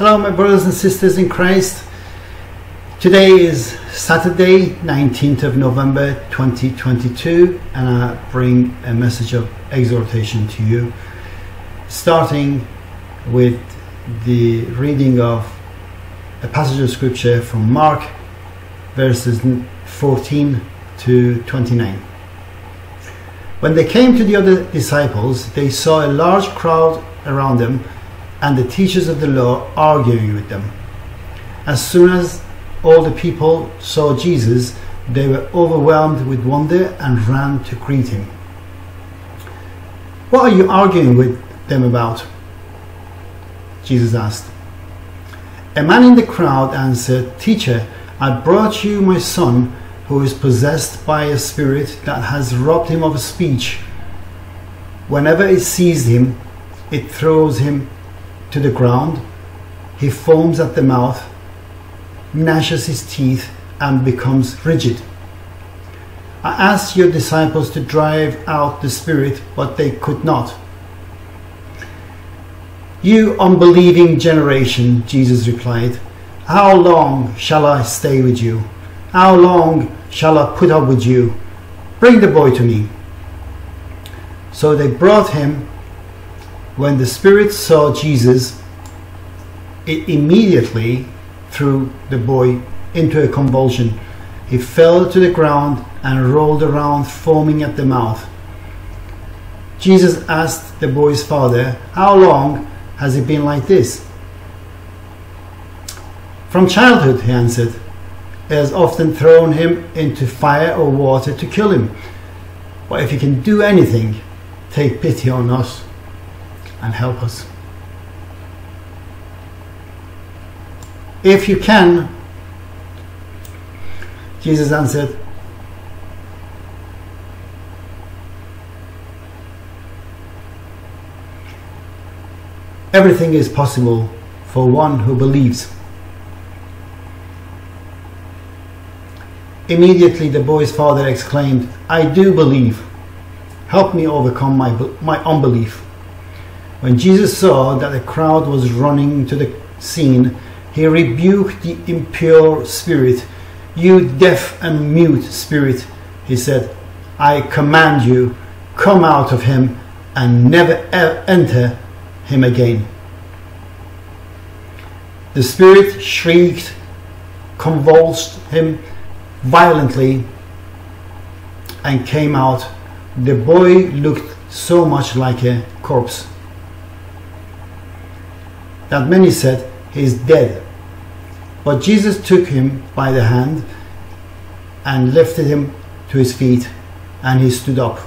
Hello, my brothers and sisters in Christ. Today is Saturday, 19th of November 2022, and I bring a message of exhortation to you, starting with the reading of a passage of scripture from Mark, verses 14 to 29. When they came to the other disciples, they saw a large crowd around them and the teachers of the law arguing with them. As soon as all the people saw Jesus, they were overwhelmed with wonder and ran to greet him. What are you arguing with them about? Jesus asked. A man in the crowd answered, Teacher, I brought you my son who is possessed by a spirit that has robbed him of speech. Whenever it sees him, it throws him to the ground. He foams at the mouth, gnashes his teeth, and becomes rigid. I asked your disciples to drive out the spirit, but they could not. You unbelieving generation, Jesus replied, how long shall I stay with you? How long shall I put up with you? Bring the boy to me. So they brought him when the spirit saw Jesus, it immediately threw the boy into a convulsion. He fell to the ground and rolled around, foaming at the mouth. Jesus asked the boy's father, How long has it been like this? From childhood, he answered. It has often thrown him into fire or water to kill him. But if you can do anything, take pity on us and help us. If you can, Jesus answered, Everything is possible for one who believes. Immediately the boy's father exclaimed, I do believe. Help me overcome my, my unbelief. When Jesus saw that the crowd was running to the scene, he rebuked the impure spirit. You deaf and mute spirit, he said, I command you, come out of him and never enter him again. The spirit shrieked, convulsed him violently, and came out. The boy looked so much like a corpse that many said, He is dead. But Jesus took him by the hand and lifted him to his feet, and he stood up.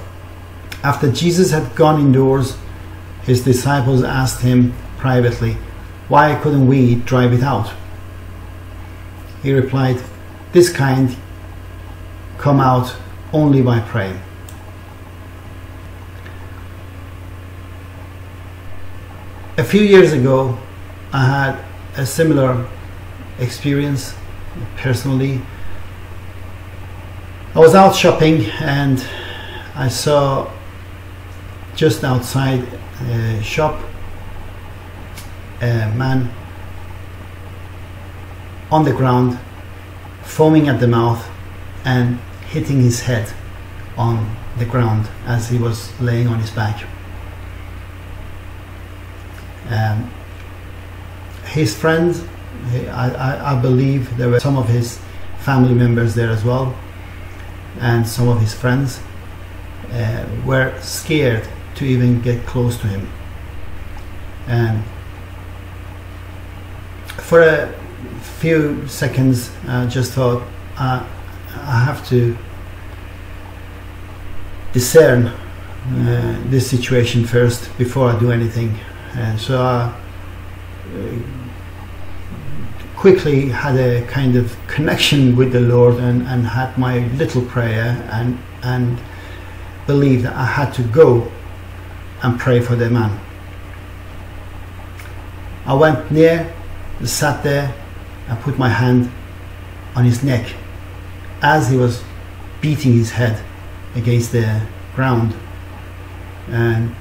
After Jesus had gone indoors, his disciples asked him privately, Why couldn't we drive it out? He replied, This kind come out only by praying. A few years ago, I had a similar experience personally. I was out shopping and I saw just outside a shop a man on the ground, foaming at the mouth and hitting his head on the ground as he was laying on his back. Um, his friends, I, I, I believe there were some of his family members there as well, and some of his friends uh, were scared to even get close to him. And for a few seconds, I just thought, uh, I have to discern uh, this situation first before I do anything. And so I quickly had a kind of connection with the Lord and, and had my little prayer and and believed that I had to go and pray for the man. I went near, sat there, and put my hand on his neck as he was beating his head against the ground. And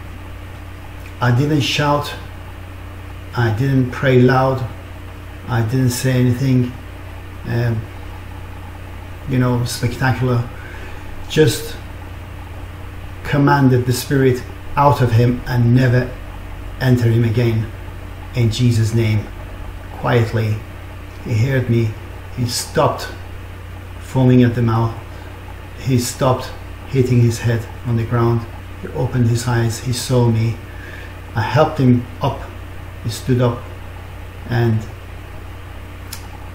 I didn't shout, I didn't pray loud, I didn't say anything, um, you know, spectacular. Just commanded the spirit out of him and never enter him again. In Jesus' name, quietly, he heard me. He stopped foaming at the mouth. He stopped hitting his head on the ground. He opened his eyes. He saw me. I helped him up. He stood up and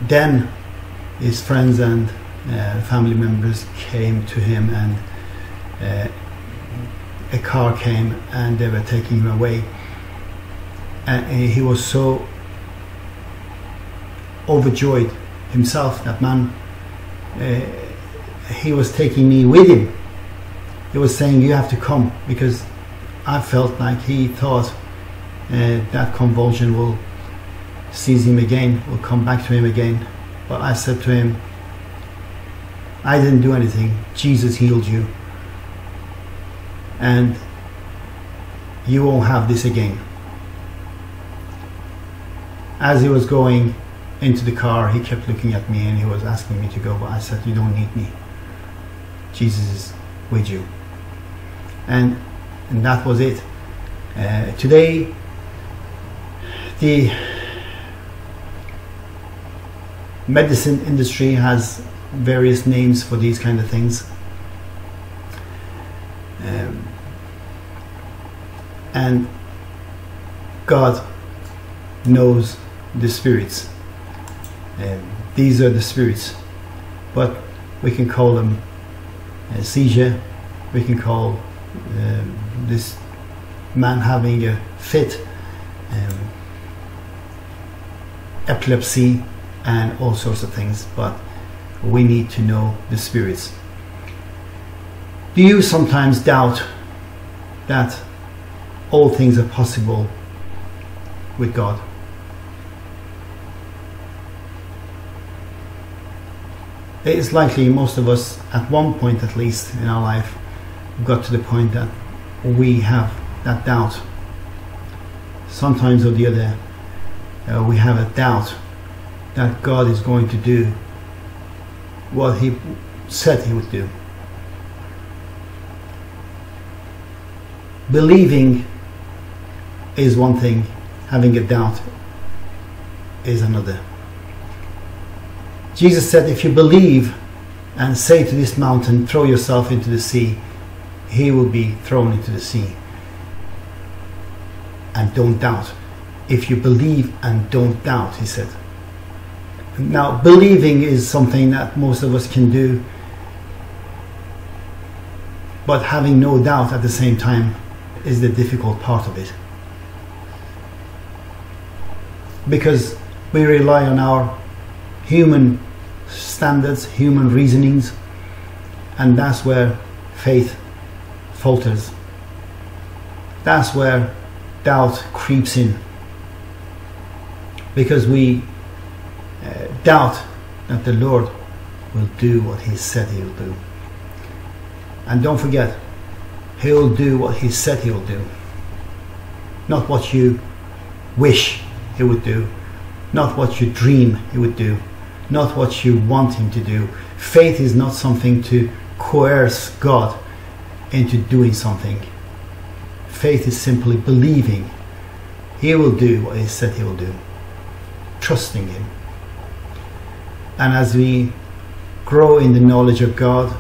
then his friends and uh, family members came to him and uh, a car came and they were taking him away. And he was so overjoyed himself that man uh, he was taking me with him. He was saying you have to come because I felt like he thought uh, that convulsion will seize him again, will come back to him again. But I said to him, I didn't do anything. Jesus healed you. And you won't have this again. As he was going into the car, he kept looking at me and he was asking me to go, but I said, You don't need me. Jesus is with you. And, and that was it. Uh, today, the medicine industry has various names for these kind of things. Um, and God knows the spirits. Um, these are the spirits, but we can call them a seizure. We can call um, this man having a fit, um, epilepsy, and all sorts of things, but we need to know the spirits. Do you sometimes doubt that all things are possible with God? It is likely most of us, at one point at least in our life, got to the point that we have that doubt. Sometimes or the other, uh, we have a doubt that God is going to do what He said He would do. Believing is one thing, having a doubt is another. Jesus said, If you believe and say to this mountain, throw yourself into the sea, he will be thrown into the sea. And don't doubt. If you believe and don't doubt, he said. Now, believing is something that most of us can do, but having no doubt at the same time is the difficult part of it. Because we rely on our human standards, human reasonings, and that's where faith falters. That's where doubt creeps in. Because we Uh, doubt that the Lord will do what He said He will do. And don't forget, He will do what He said He will do. Not what you wish He would do, not what you dream He would do, not what you want Him to do. Faith is not something to coerce God into doing something. Faith is simply believing He will do what He said He will do, trusting Him. And as we grow in the knowledge of God,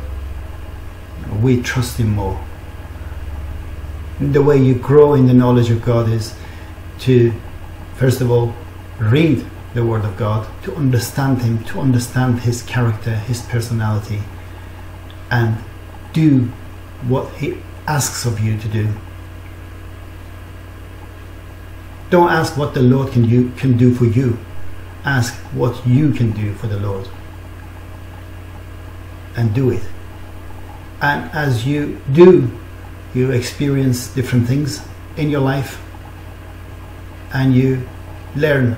we trust Him more. The way you grow in the knowledge of God is to, first of all, read the Word of God, to understand Him, to understand His character, His personality, and do what He asks of you to do. Don't ask what the Lord can, you, can do for you ask what you can do for the Lord and do it. And as you do, you experience different things in your life and you learn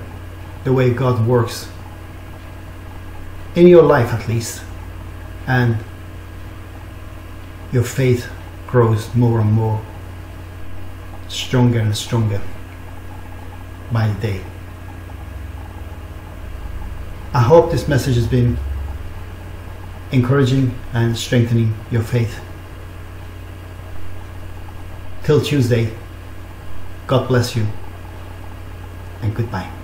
the way God works in your life at least and your faith grows more and more stronger and stronger by the day. I hope this message has been encouraging and strengthening your faith. Till Tuesday, God bless you and goodbye.